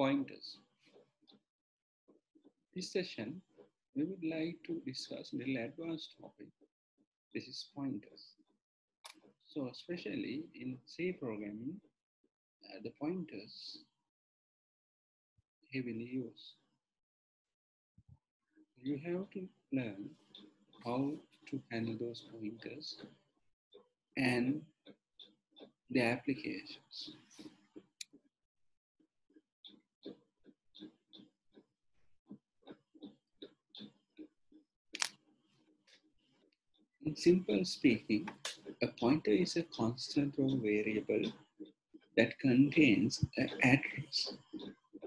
pointers. This session, we would like to discuss a little advanced topic. This is pointers. So especially in C programming, uh, the pointers heavily used. You have to learn how to handle those pointers and the applications. In simple speaking, a pointer is a constant or variable that contains an address,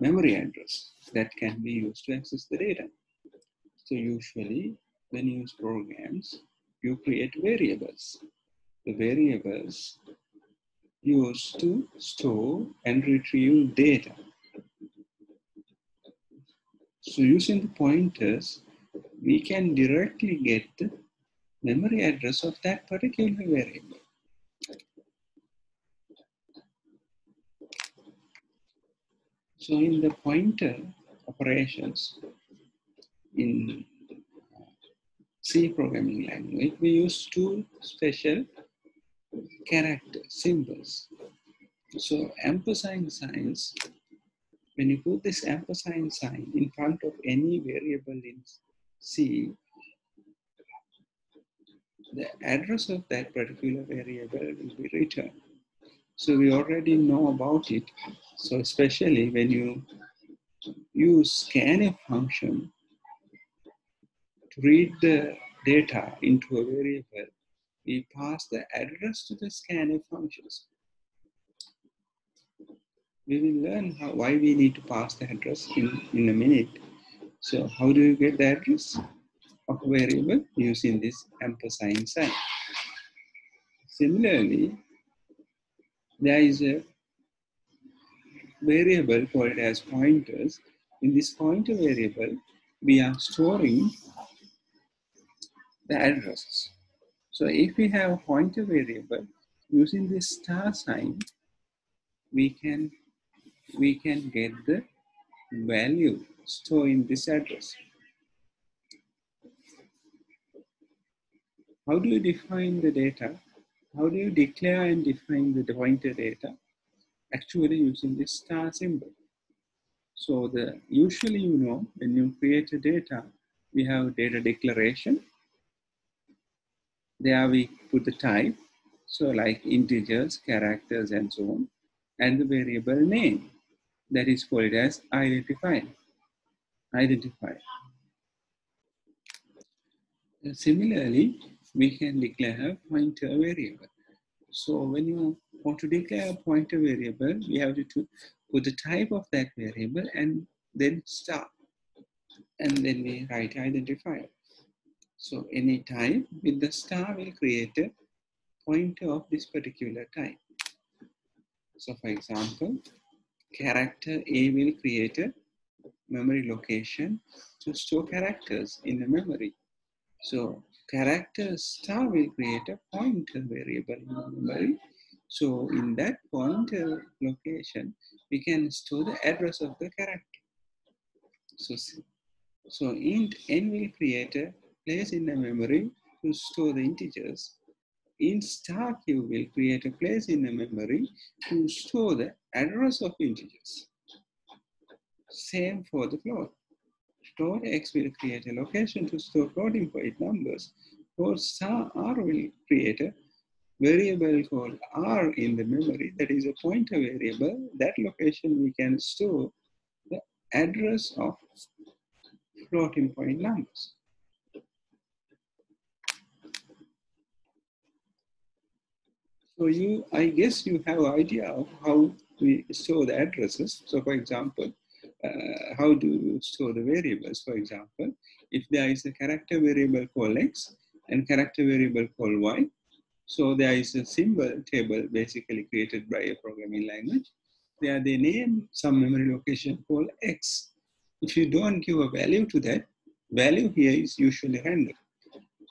memory address that can be used to access the data. So usually when you use programs, you create variables. The variables used to store and retrieve data. So using the pointers, we can directly get the memory address of that particular variable. So in the pointer operations in C programming language, we use two special character symbols. So ampersand signs, when you put this ampersand sign in front of any variable in C, the address of that particular variable will be returned. So we already know about it. So especially when you use scanf function to read the data into a variable, we pass the address to the scanf functions. We will learn how, why we need to pass the address in, in a minute. So how do you get the address of variable using this ampersand sign? Similarly, there is a variable called as pointers. In this pointer variable, we are storing the addresses. So if we have a pointer variable, using this star sign, we can, we can get the value stored in this address. How do you define the data? How do you declare and define the pointer data? Actually using this star symbol. So the usually you know when you create a data, we have data declaration. There we put the type, so like integers, characters, and so on, and the variable name that is called as identifier. Identifier. Similarly, we can declare a pointer variable. So when you want to declare a pointer variable, we have to put the type of that variable and then star. And then we write identifier. So any type with the star will create a pointer of this particular type. So for example, character A will create a memory location to store characters in the memory. So character star will create a pointer variable in memory. So in that pointer uh, location, we can store the address of the character. So, so int n will create a place in the memory to store the integers. Int star q will create a place in the memory to store the address of integers. Same for the float float x will create a location to store floating point numbers. Float star r will create a variable called r in the memory that is a pointer variable. That location we can store the address of floating point numbers. So you, I guess you have idea of how we store the addresses. So for example, uh, how do you store the variables? For example, if there is a character variable called x and character variable called y, so there is a symbol table basically created by a programming language. There they name some memory location called x. If you don't give a value to that, value here is usually random.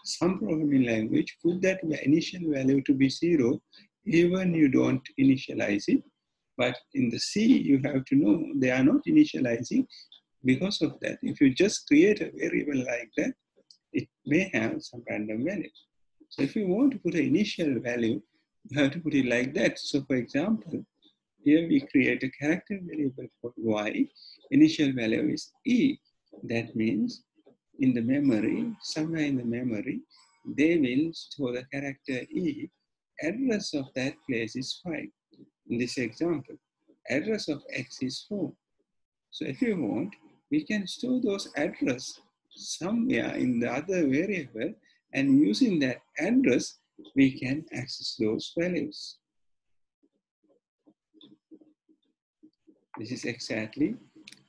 Some programming language put that initial value to be zero, even you don't initialize it. But in the C, you have to know they are not initializing. Because of that, if you just create a variable like that, it may have some random value. So if you want to put an initial value, you have to put it like that. So for example, here we create a character variable called y. Initial value is e. That means in the memory, somewhere in the memory, they will store the character e. Address of that place is 5. In this example, address of x is 4. So if you want, we can store those address somewhere in the other variable and using that address, we can access those values. This is exactly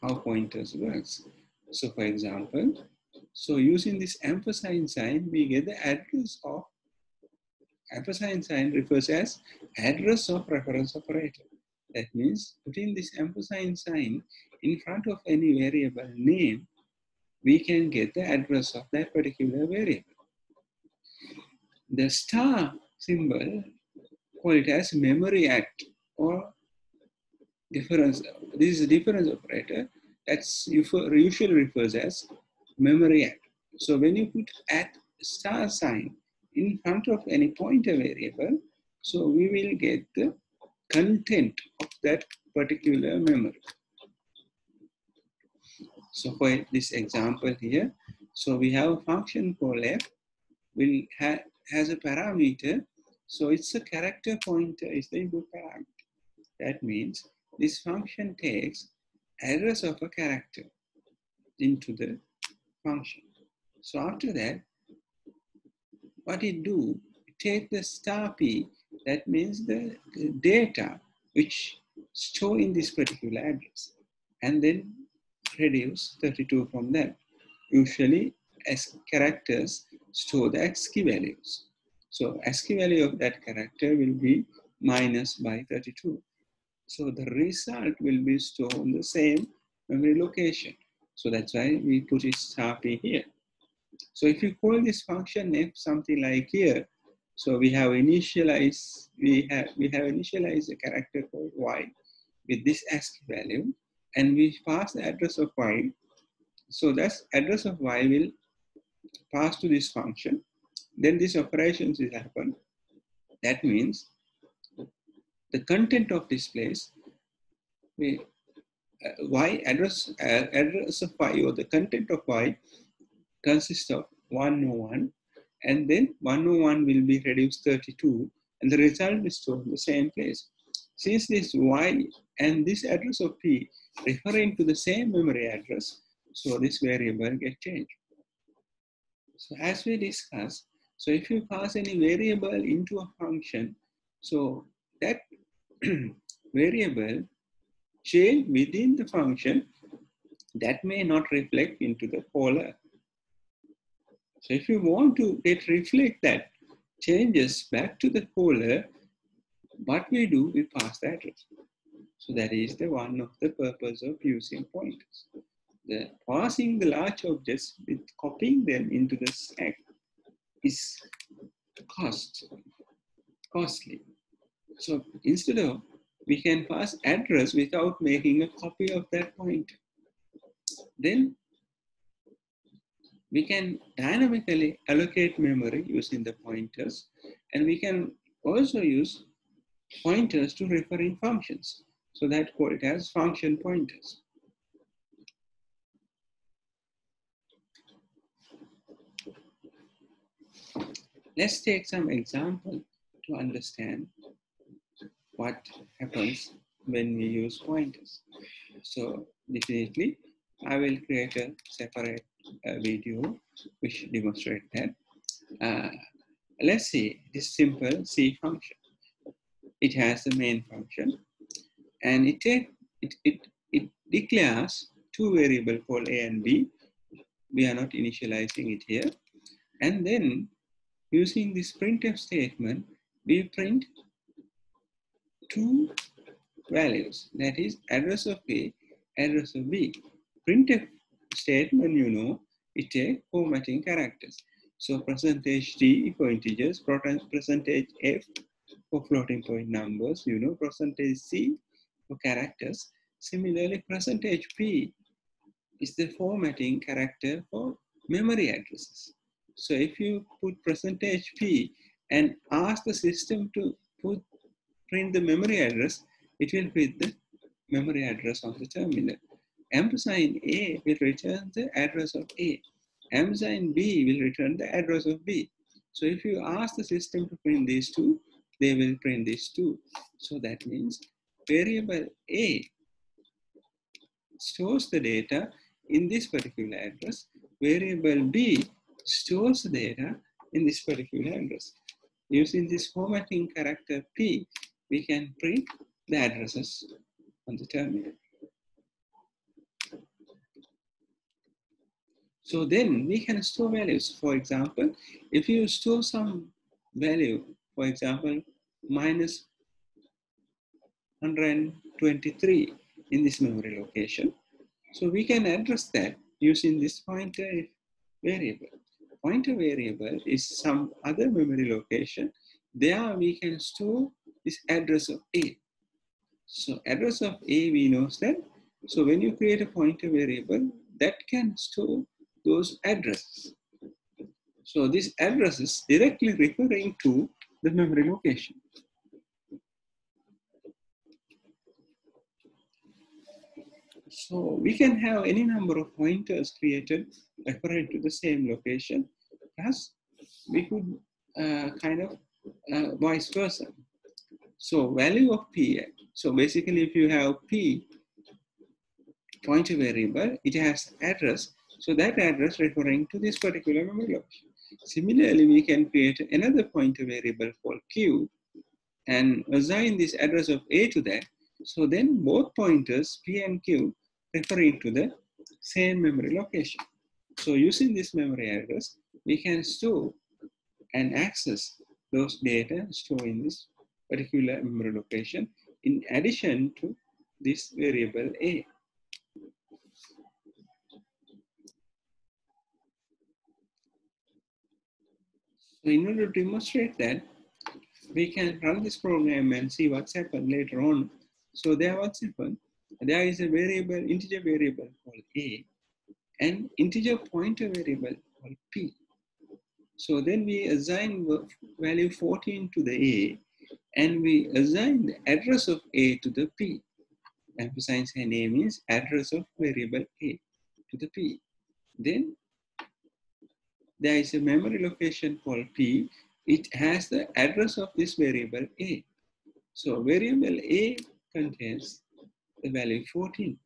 how pointers works. So for example, so using this ampersand sign, we get the address of, ampersand sign refers as address of reference operator. That means putting this ampersand sign in front of any variable name, we can get the address of that particular variable. The star symbol, call it as memory act or dereference. This is a dereference operator that's usually refers as memory act. So when you put at star sign in front of any pointer variable, so we will get the content of that particular memory. So for this example here, so we have a function called f will ha has a parameter. So it's a character pointer is the input parameter. That means this function takes address of a character into the function. So after that, what it do, take the star p, that means the, data which store in this particular address, and then reduce 32 from that. Usually, as characters store the ASCII values. So ASCII value of that character will be minus by 32. So the result will be stored on the same memory location. So that's why we put it star p here. So if you call this function f something like here, so we have initialized we have we have initialized a character called y with this ASCII value, and we pass the address of y. So that's address of y will pass to this function. Then this operations will happen. That means the content of this place, we, uh, y address uh, address of y or the content of y consists of 101 and then 101 will be reduced 32 and the result is stored in the same place. Since this y and this address of p referring to the same memory address, so this variable get changed. So as we discussed, so if you pass any variable into a function, so that variable change within the function that may not reflect into the caller. So if you want to get reflect that changes back to the caller, what we do, we pass the address. So that is the one of the purpose of using pointers. The passing the large objects with copying them into the stack is cost, costly. So instead of, we can pass address without making a copy of that pointer. Then we can dynamically allocate memory using the pointers and we can also use pointers to referring functions. So that it as function pointers. Let's take some example to understand what happens when we use pointers. So definitely, I will create a separate video which demonstrate that. Uh, let's see this simple C function. It has the main function and it, it, it, it declares two variable called A and B. We are not initializing it here. And then using this printf statement, we print two values, that is address of A, address of B. Printf statement, you know, it takes formatting characters. So percentage D for integers, percentage F for floating point numbers, you know, percentage C for characters. Similarly, percentage P is the formatting character for memory addresses. So if you put percentage P and ask the system to put print the memory address, it will print the memory address on the terminal. Ampersand A will return the address of A. Ampersand B will return the address of B. So if you ask the system to print these two, they will print these two. So that means variable A stores the data in this particular address. Variable B stores the data in this particular address. Using this formatting character P, we can print the addresses on the terminal. So then we can store values. For example, if you store some value, for example, minus 123 in this memory location, so we can address that using this pointer variable. Pointer variable is some other memory location. There we can store this address of A. So address of A we know that. So when you create a pointer variable, that can store those addresses. So this address is directly referring to the memory location. So we can have any number of pointers created referring to the same location. Plus, we could uh, kind of uh, vice versa. So value of p. So basically, if you have p pointer variable, it has address. So that address referring to this particular memory location. Similarly, we can create another pointer variable called q and assign this address of a to that. So then both pointers p and q referring to the same memory location. So using this memory address, we can store and access those data stored in this particular memory location in addition to this variable A. So in order to demonstrate that, we can run this program and see what's happened later on. So there what's happened there is a variable, integer variable called a, and integer pointer variable called p. So then we assign value 14 to the a, and we assign the address of a to the p. Ampersand a means address of variable a to the p. Then there is a memory location called p. It has the address of this variable a. So variable a contains the value 14.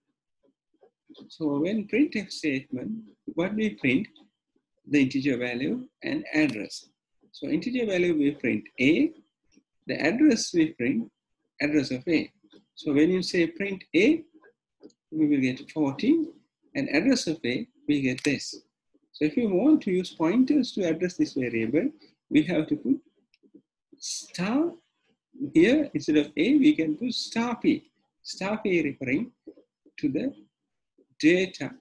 So when printf statement, what we print? The integer value and address. So integer value we print A, the address we print, address of A. So when you say print A, we will get 14 and address of A, we get this. So if you want to use pointers to address this variable, we have to put star here instead of A, we can put star P. Star P referring to the data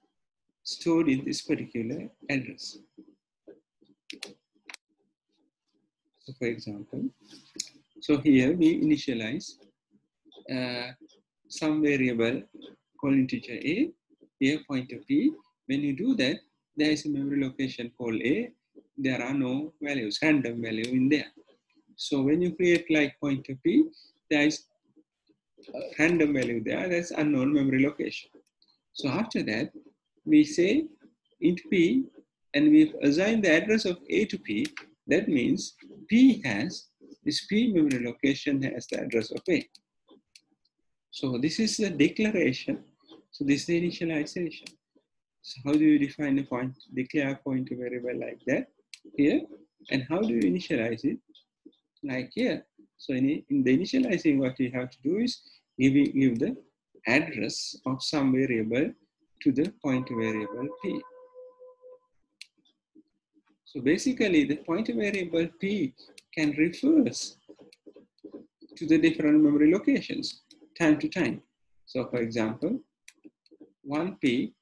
stored in this particular address. So for example, so here we initialize uh, some variable called integer a, here pointer p. When you do that, there is a memory location called a. There are no values, random value in there. So when you create like pointer p, there is random value there, that's unknown memory location. So after that, we say int p and we assign the address of a to p. That means p has, this p memory location has the address of a. So this is the declaration. So this is the initialization. So how do you define a point, declare a pointer variable like that here? And how do you initialize it? Like here. So in, in the initializing, what you have to do is give, give the address of some variable to the pointer variable p. So basically the pointer variable p can refers to the different memory locations time to time. So for example, 1p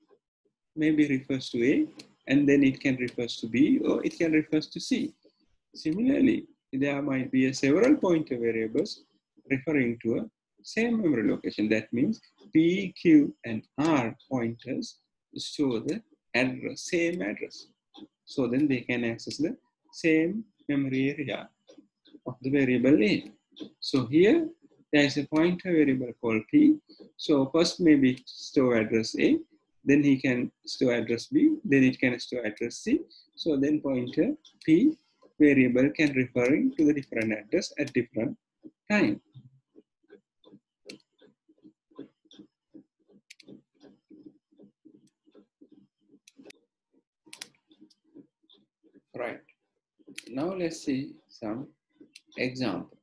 maybe refers to A and then it can refers to B or it can refers to C. Similarly, there might be a several pointer variables referring to a same memory location. That means P, Q, and R pointers store the address, same address. So then they can access the same memory area of the variable A. So here there is a pointer variable called P. So first maybe store address A, then he can store address B, then it can store address C. So then pointer P variable can referring to the different address at different time. Right. Now let's see some example.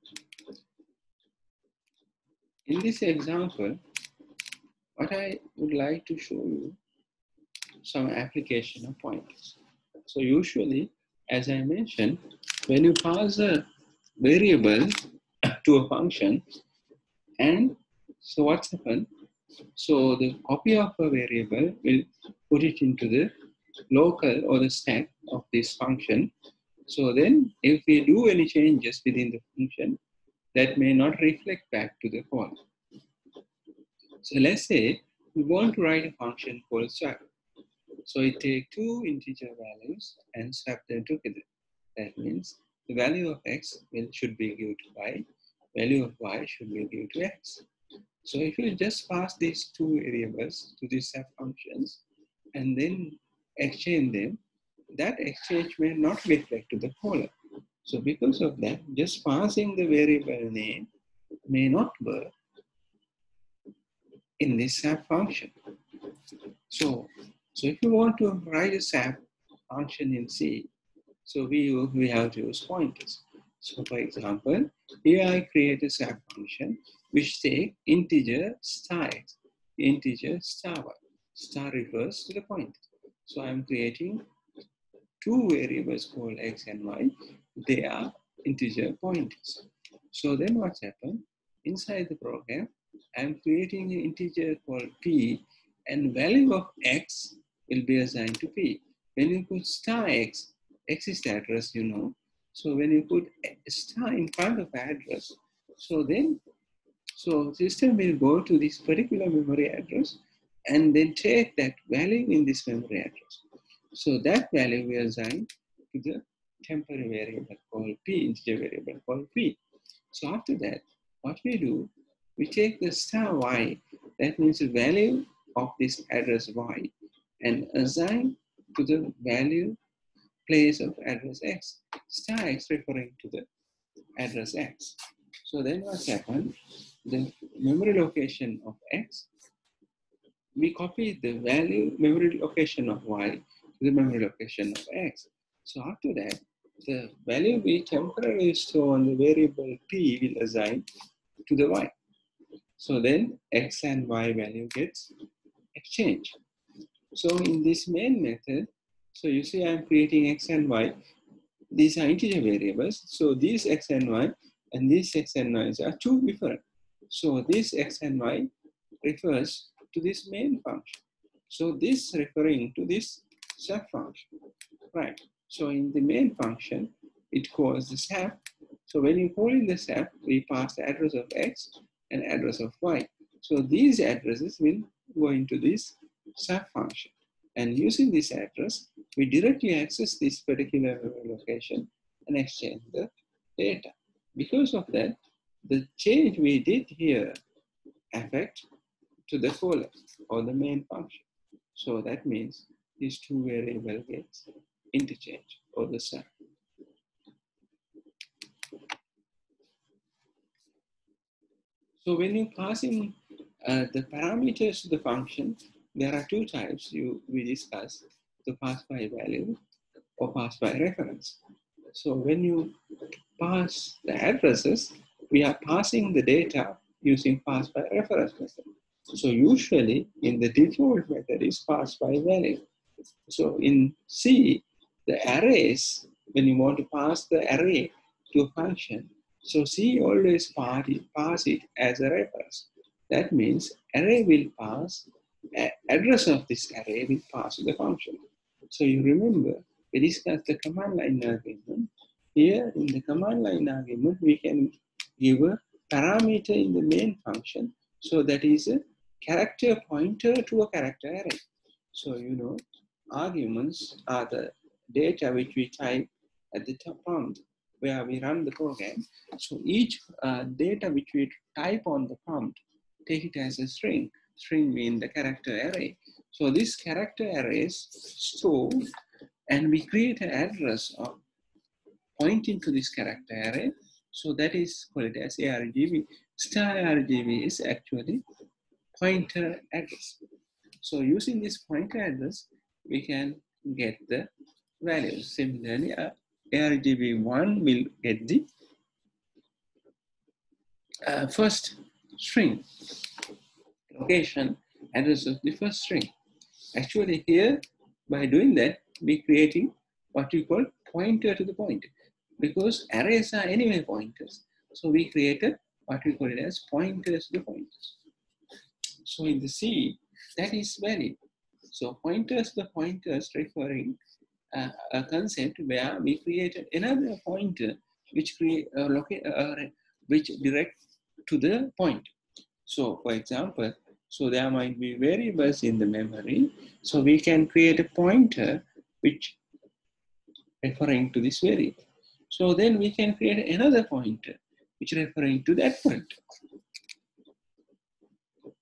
In this example, what I would like to show you some application of pointers. So usually, as I mentioned, when you pass a variable to a function, and so what's happened? So the copy of a variable will put it into the local or the stack of this function. So then if we do any changes within the function, that may not reflect back to the call. So let's say we want to write a function called swap. So it take two integer values and swap them together. That means the value of x will, should be given to y, value of y should be given to x. So if you just pass these two variables to these swap functions and then exchange them, that exchange may not reflect to the caller. So because of that, just passing the variable name may not work in this swap function. So, so if you want to write a swap function in C, so we, we have to use pointers. So for example, here I create a swap function which take integer star x, integer star y. Star refers to the pointer. So I'm creating two variables called x and y. They are integer pointers. So then what's happened? Inside the program, I'm creating an integer called p and value of x will be assigned to p. When you put star x, x is the address, you know. So when you put star in front of address, so then, so system will go to this particular memory address and then take that value in this memory address. So that value we assign to the temporary variable called p, integer variable called p. So after that, what we do, we take the star y, that means the value of this address y, and assign to the value place of address x. Star x referring to the address x. So then what's happened? The memory location of x we copy the value memory location of y to the memory location of x. So after that, the value we temporarily store on the variable p will assign to the y. So then x and y value gets exchanged. So in this main method, so you see I'm creating x and y. These are integer variables. So these x and y and these x and y are two different. So this x and y refers to this main function. So this referring to this sub function, right? So in the main function, it calls the swap. So when you call in the swap, we pass the address of x and address of y. So these addresses will go into this swap function. And using this address, we directly access this particular location and exchange the data. Because of that, the change we did here affect to the caller or the main function. So that means these two variable gets interchange or the sum. So when you pass in uh, the parameters to the function, there are two types you we discussed, the pass by value or pass by reference. So when you pass the addresses, we are passing the data using pass by reference method. So usually in the default method is pass by value. So in C, the arrays, when you want to pass the array to a function, so C always pass it, pass it as a reference. That means array will pass, address of this array will pass to the function. So you remember, we discussed the command line argument. Here in the command line argument, we can give a parameter in the main function. So that is a character pointer to a character array. So you know, arguments are the data which we type at the top prompt where we run the program. So each uh, data which we type on the prompt, take it as a string. String mean the character array. So this character arrays store and we create an address of pointing to this character array. So that is called as ARGV. Star ARGV is actually pointer address. So using this pointer address, we can get the values. Similarly, uh, ARGV1 will get the uh, first string location address of the first string. Actually here, by doing that, we creating what we call pointer to the point because arrays are anyway pointers. So we created what we call it as pointers to the pointers. So in the C, that is valid. So pointers to the pointers referring uh, a concept where we created another pointer which create uh, locate uh, which direct to the point. So for example, so there might be variables in the memory. So we can create a pointer which referring to this variable. So then we can create another pointer which referring to that pointer.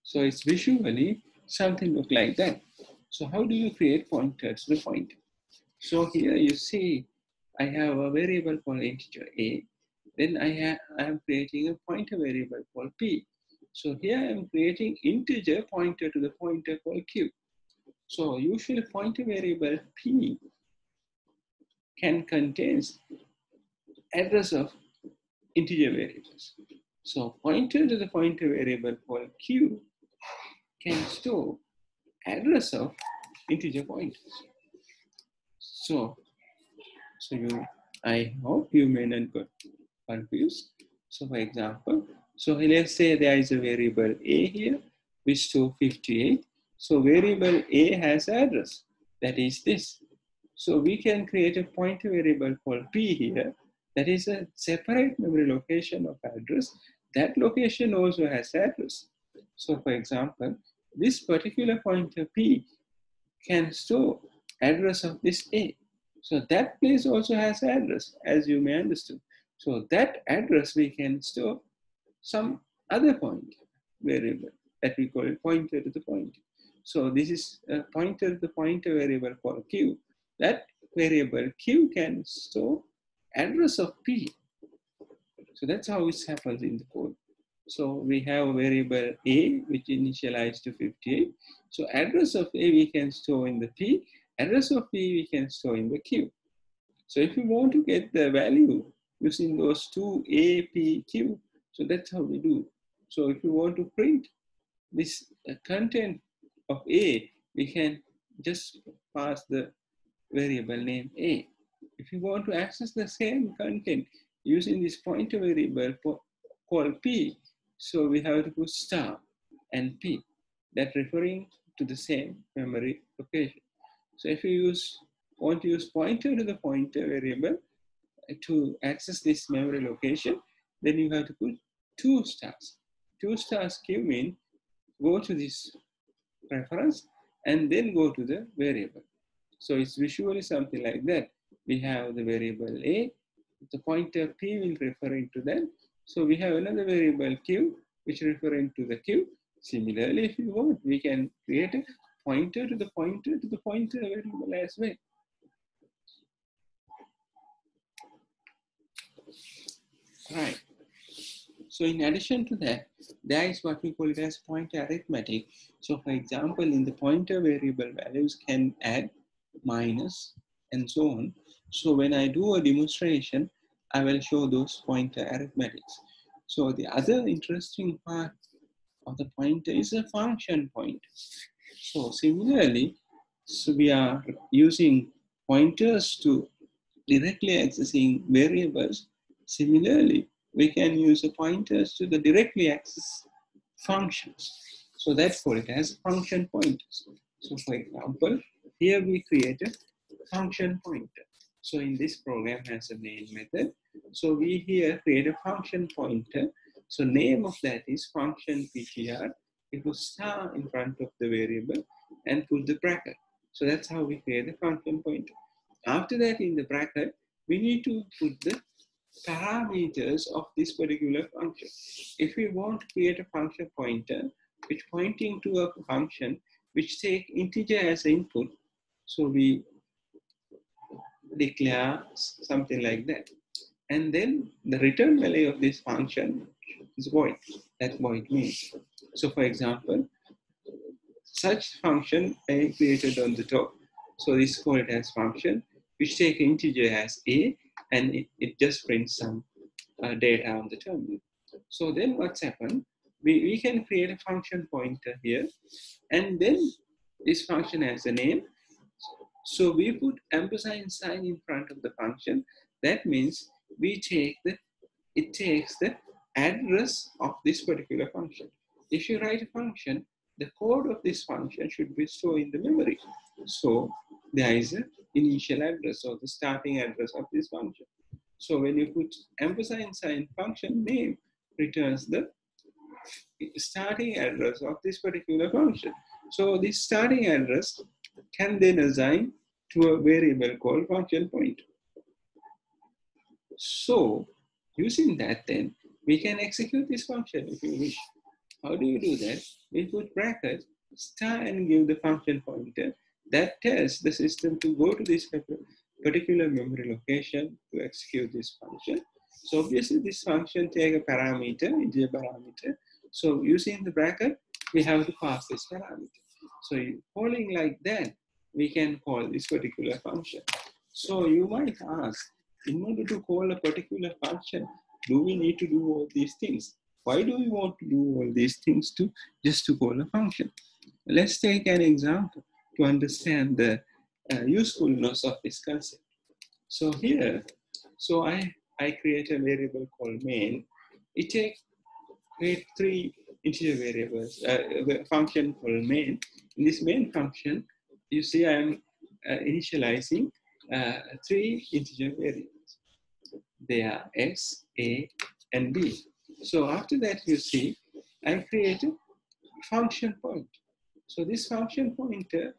So it's visually something look like that. So how do you create pointers to the pointer? So here you see I have a variable called integer a. Then I, I am creating a pointer variable called p. So here I am creating integer pointer to the pointer called q. So usually pointer variable p can contain address of integer variables. So pointer to the pointer variable called q can store address of integer pointers. So, so you, I hope you may not get confused. So for example, so let's say there is a variable a here, which store 58. So variable a has address, that is this. So we can create a pointer variable called p here, that is a separate memory location of address. That location also has address. So for example, this particular pointer p can store address of this A. So that place also has address, as you may understand. So that address we can store some other point variable that we call pointer to the pointer. So this is a pointer to the pointer variable for Q. That variable Q can store address of P. So that's how it happens in the code. So we have a variable A which initialized to 58. So address of A we can store in the P address of P we can store in the Q. So if you want to get the value using those two A, P, Q, so that's how we do. So if you want to print this uh, content of A, we can just pass the variable name A. If you want to access the same content using this pointer variable called P, so we have to put star and P, that referring to the same memory location. So if you use want to use pointer to the pointer variable to access this memory location, then you have to put two stars. Two stars Q mean go to this reference and then go to the variable. So it's visually something like that. We have the variable A, the pointer P will referring to that. So we have another variable Q, which referring to the Q. Similarly, if you want, we can create a pointer to the pointer to the pointer variable as well. Right. So in addition to that, there is what we call it as pointer arithmetic. So for example, in the pointer variable values can add, minus, and so on. So when I do a demonstration, I will show those pointer arithmetics. So the other interesting part of the pointer is a function pointer. So similarly, so we are using pointers to directly accessing variables. Similarly, we can use the pointers to the directly access functions. So that's called it as function pointers. So for example, here we create a function pointer. So in this program has a main method. So we here create a function pointer So name of that is function ptr. We put star in front of the variable and put the bracket. So that's how we create the function pointer. After that in the bracket, we need to put the parameters of this particular function. If we want to create a function pointer, which pointing to a function which take integer as input, so we declare something like that. And then the return value of this function is void. That's void means. So for example, such function I created on the top. So this called as function, which take integer as a, and it, it just prints some uh, data on the terminal. So then what's happened? We, we can create a function pointer here, and then this function has a name. So we put ampersand sign in front of the function. That means we take the, it takes the address of this particular function. If you write a function, the code of this function should be stored in the memory. So there is an initial address or the starting address of this function. So when you put ampersand sign function name returns the starting address of this particular function. So this starting address can then assign to a variable called function point. So using that then, we can execute this function if you wish. How do you do that? We put brackets, star and give the function pointer. That tells the system to go to this particular memory location to execute this function. So obviously this function take a parameter, integer parameter. So using the bracket, we have to pass this parameter. So calling like that, we can call this particular function. So you might ask, in order to call a particular function, do we need to do all these things? Why do we want to do all these things to just to call a function? Let's take an example to understand the uh, usefulness of this concept. So here, so I, I create a variable called main. It takes create three integer variables, uh, function called main. In this main function, you see I'm uh, initializing uh, three integer variables. They are x, a, and b. So after that, you see, I create a function point. So this function pointer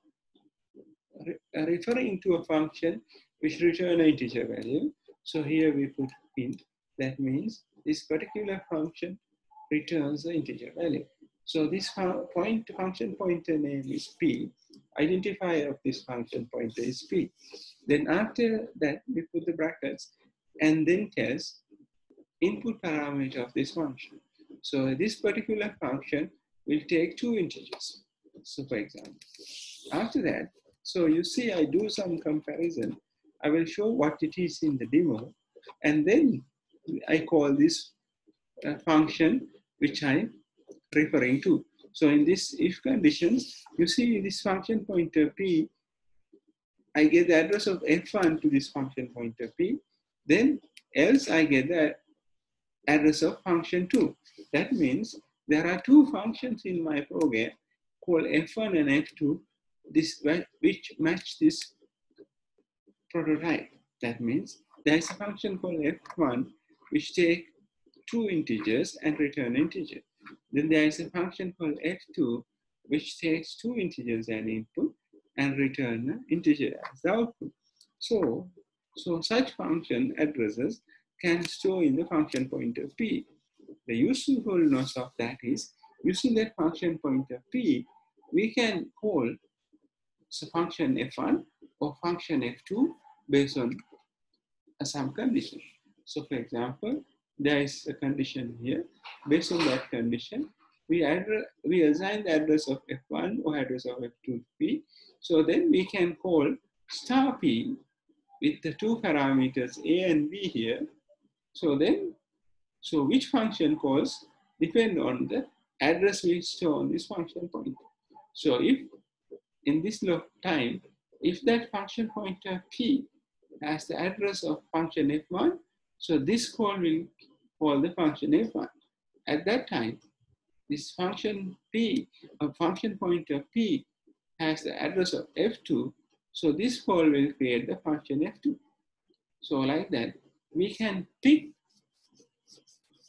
re uh, referring to a function which return an integer value. So here we put int. That means this particular function returns the integer value. So this point function pointer name is p. Identifier of this function pointer is p. Then after that, we put the brackets and then test input parameter of this function. So this particular function will take two integers. So for example, after that, so you see I do some comparison. I will show what it is in the demo. And then I call this uh, function which I'm referring to. So in this if conditions, you see this function pointer p, I get the address of f1 to this function pointer p. Then else I get the address of function 2. That means there are two functions in my program called f1 and f2 this, which match this prototype. That means there is a function called f1 which take two integers and return integer. Then there is a function called f2 which takes two integers and input and return an integer as output. So, so such function addresses can store in the function pointer p. The usefulness of that is using that function pointer p, we can call so function f1 or function f2 based on some condition. So for example, there is a condition here. Based on that condition, we, we assign the address of f1 or address of f2 to p. So then we can call star p with the two parameters a and b here so then, so which function calls depend on the address we store on this function pointer. So if in this loop time, if that function pointer p has the address of function f1, so this call will call the function f1. At that time, this function p, a function pointer p, has the address of f2, so this call will create the function f2. So like that, we can pick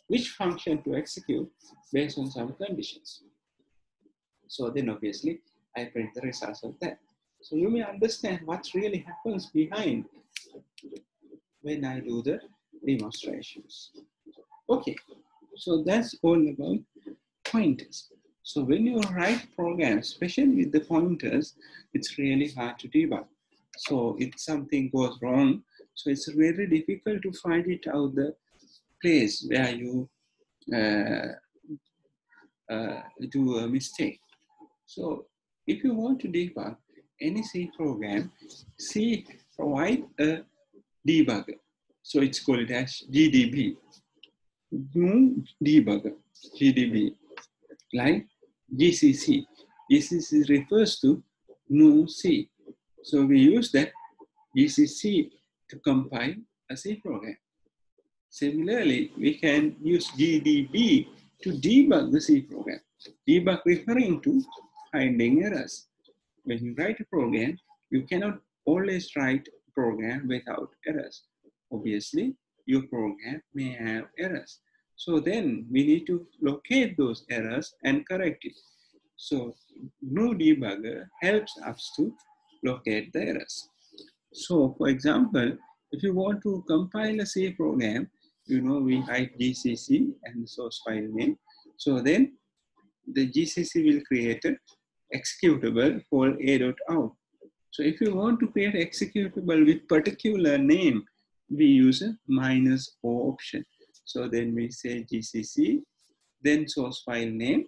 which function to execute based on some conditions. So then obviously I print the results of that. So you may understand what really happens behind when I do the demonstrations. Okay, so that's all about pointers. So when you write programs, especially with the pointers, it's really hard to debug. So if something goes wrong, so it's very difficult to find it out the place where you uh, uh, do a mistake. So if you want to debug any C program, C provide a debugger. So it's called as GDB. GNU debugger, GDB, like GCC. GCC refers to GNU C. So we use that GCC to compile a C program. Similarly, we can use GDB to debug the C program. Debug referring to finding errors. When you write a program, you cannot always write a program without errors. Obviously, your program may have errors. So then we need to locate those errors and correct it. So GNU debugger helps us to locate the errors. So for example, if you want to compile a C program, you know, we write GCC and the source file name. So then the GCC will create an executable called a.out. So if you want to create executable with particular name, we use a minus O option. So then we say GCC, then source file name,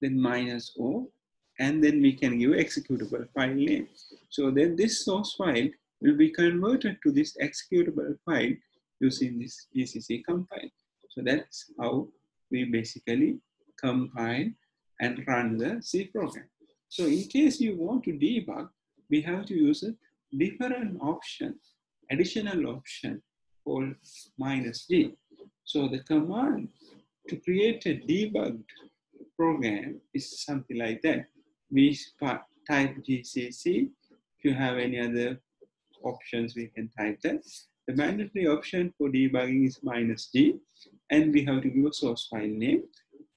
then minus O, and then we can give executable file name. So then this source file will be converted to this executable file using this GCC compile. So that's how we basically compile and run the C program. So in case you want to debug, we have to use a different option, additional option called minus G. So the command to create a debugged program is something like that. We type GCC. If you have any other options, we can type that. The mandatory option for debugging is minus G, and we have to give a source file name,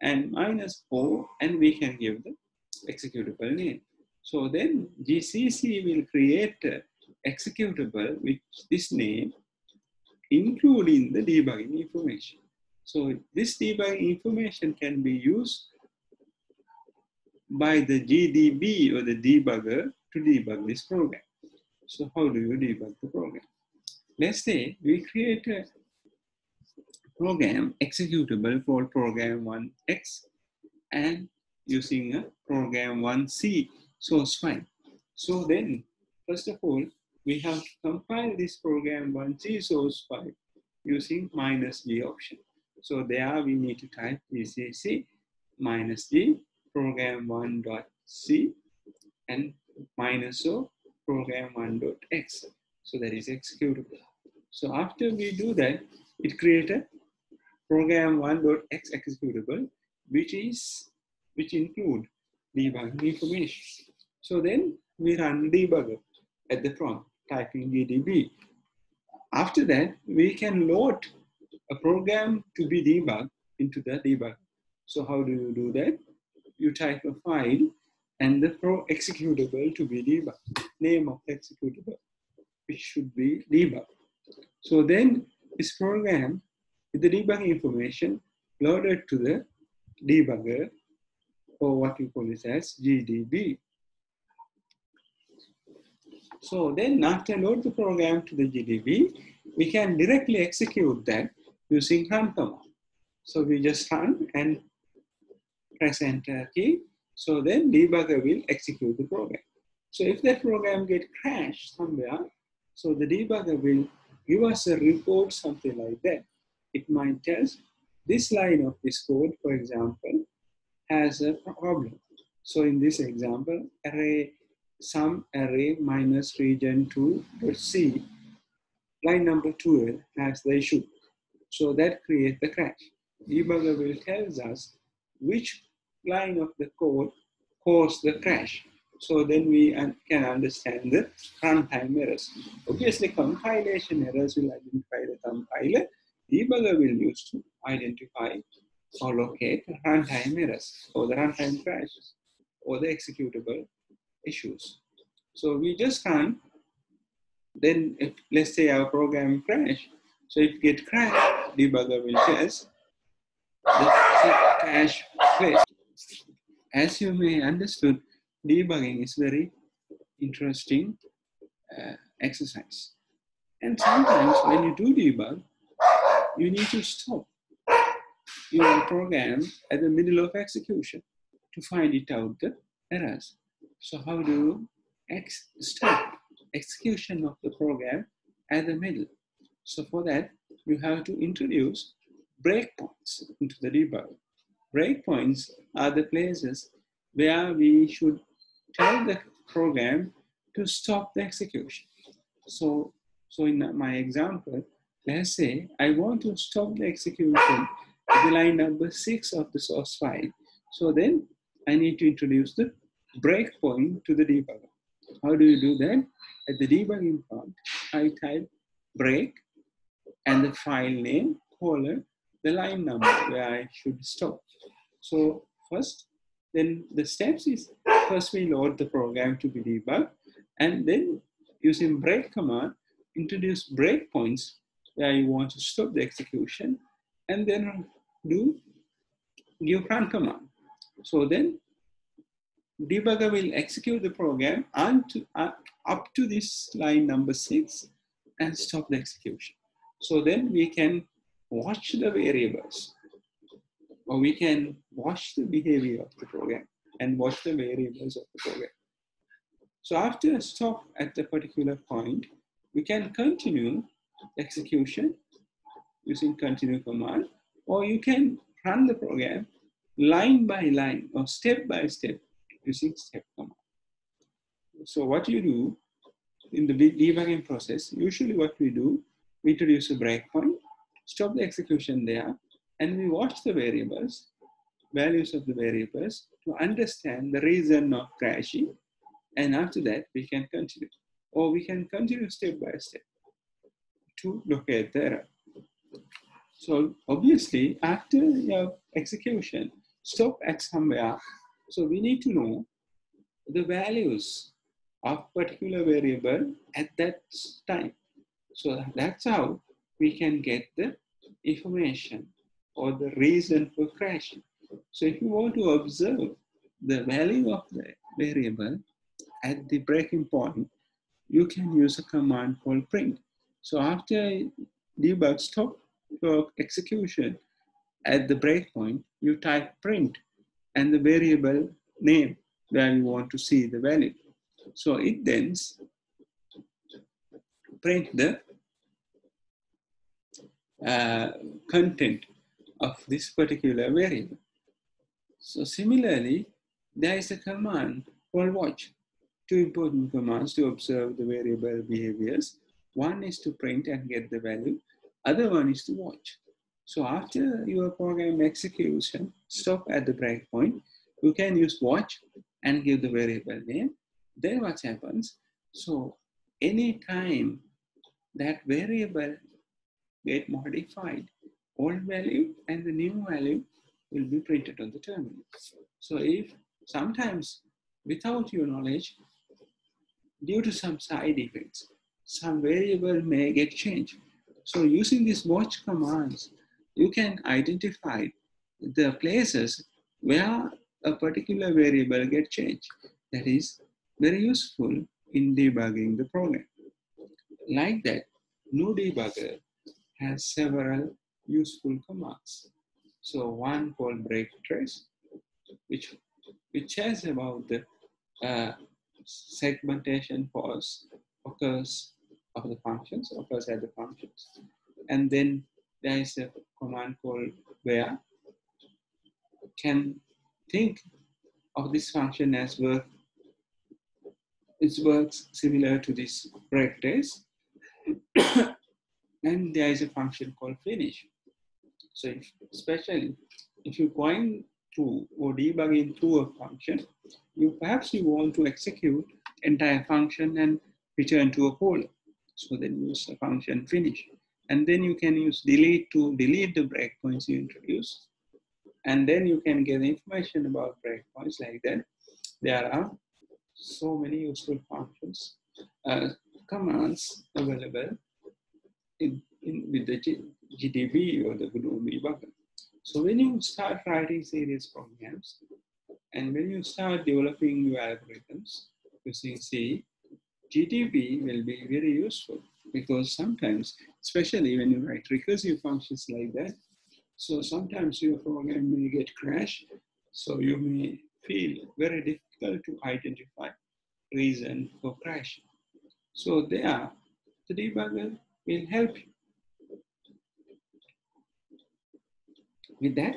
and minus O, and we can give the executable name. So then GCC will create executable with this name, including the debugging information. So this debugging information can be used by the GDB or the debugger to debug this program. So how do you debug the program? Let's say we create a program executable for program 1x and using a program 1c source file. So then, first of all, we have to compile this program 1c source file using minus g option. So there we need to type gcc minus g program 1.c and minus o program 1.x. So that is executable. So after we do that, it creates a program 1.x executable, which is which include debugging information. So then we run debugger at the front, typing GDB. After that, we can load a program to be debugged into the debugger. So how do you do that? You type a file and the pro executable to be debugged, name of executable, which should be debug. So then this program with the debugging information loaded to the debugger or what we call this as GDB. So then after load the program to the GDB, we can directly execute that using run command. So we just run and press enter key. So then debugger will execute the program. So if that program get crashed somewhere, so the debugger will give us a report, something like that. It might tell us this line of this code, for example, has a problem. So in this example, array sum array minus region 2 dot c, line number 12 has the issue. So that creates the crash. Debugger will tell us which line of the code caused the crash. So then we can understand the runtime errors. Obviously, compilation errors will identify the compiler, debugger will use to identify or locate runtime errors or the runtime crashes or the executable issues. So we just run, then if let's say our program crash, so if it get crashed, debugger will test the cache place. As you may understood, debugging is very interesting uh, exercise. And sometimes when you do debug, you need to stop your program at the middle of execution to find it out the errors. So how do you ex stop execution of the program at the middle? So for that, you have to introduce breakpoints into the debug. Breakpoints are the places where we should tell the program to stop the execution. So, so in my example, let's say I want to stop the execution at the line number six of the source file. So then I need to introduce the breakpoint to the debugger. How do you do that? At the debugging part, I type break and the file name colon the line number where I should stop. So first, then the steps is first we load the program to be debugged and then using break command, introduce breakpoints where you want to stop the execution and then do give run command. So then debugger will execute the program unto, uh, up to this line number six and stop the execution. So then we can watch the variables or we can watch the behavior of the program and watch the variables of the program. So after a stop at the particular point, we can continue execution using continue command, or you can run the program line by line or step by step using step command. So what you do in the debugging process, usually what we do, we introduce a breakpoint, stop the execution there, and we watch the variables, values of the variables to understand the reason of crashing. And after that, we can continue. Or we can continue step by step to locate the error. So obviously, after your execution, stop at somewhere. So we need to know the values of particular variable at that time. So that's how we can get the information or the reason for crashing. So if you want to observe the value of the variable at the breaking point, you can use a command called print. So after debug stop your execution at the breakpoint, you type print and the variable name where you want to see the value. So it then print the uh, content of this particular variable. So similarly, there is a command called watch. Two important commands to observe the variable behaviors. One is to print and get the value. Other one is to watch. So after your program execution, stop at the breakpoint, you can use watch and give the variable name. Then what happens? So any time that variable get modified, old value and the new value will be printed on the terminal. So if sometimes without your knowledge, due to some side effects, some variable may get changed. So using these watch commands, you can identify the places where a particular variable get changed. That is very useful in debugging the program. Like that, GNU Debugger has several useful commands. So one called break trace, which, which says about the uh, segmentation pause occurs of the functions, occurs at the functions. And then there is a command called where can think of this function as work it works similar to this backtrace and there is a function called finish so if, especially if you're going to or debugging through a function you perhaps you want to execute entire function and return to a caller so then use the function finish And then you can use delete to delete the breakpoints you introduce. And then you can get information about breakpoints like that. There are so many useful functions, uh, commands available in, in, with the GDB or the GNU debugger. So when you start writing serious programs, and when you start developing new algorithms using C, GDB will be very useful because sometimes, especially when you write recursive functions like that, so sometimes your program may get crashed. So you may feel very difficult to identify reason for crashing. So there, the debugger will help you. With that,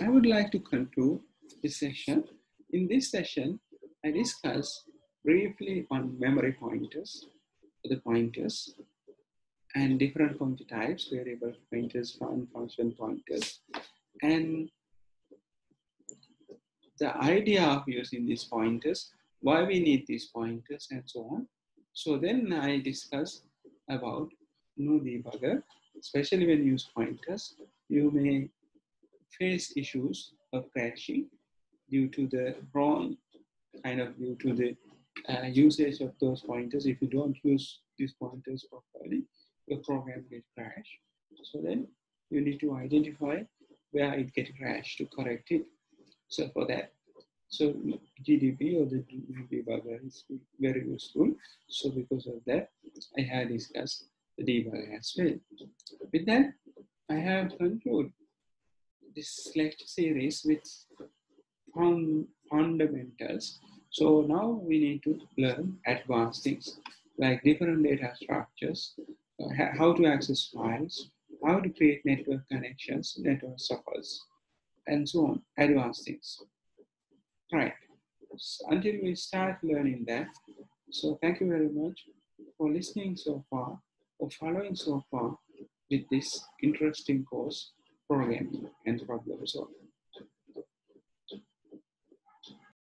I would like to conclude this session. In this session, I discuss briefly on memory pointers, the pointers, and different pointer types, variable pointers, fun, function pointers, and the idea of using these pointers, why we need these pointers, and so on. So then I discuss about GNU debugger, especially when you use pointers, you may face issues of crashing due to the wrong kind of due to the uh, usage of those pointers. If you don't use these pointers properly, your program will crash. So then you need to identify where it get crashed to correct it. So for that, so GDB or the debugger is very useful. So because of that, I had discussed the debugger as well. With that, I have concluded this lecture series with fundamentals. So now we need to learn advanced things like different data structures, uh, how to access files, how to create network connections, network suffers, and so on, advanced things. Right. So until we start learning that. So thank you very much for listening so far, or following so far with this interesting course, programming and problem solving.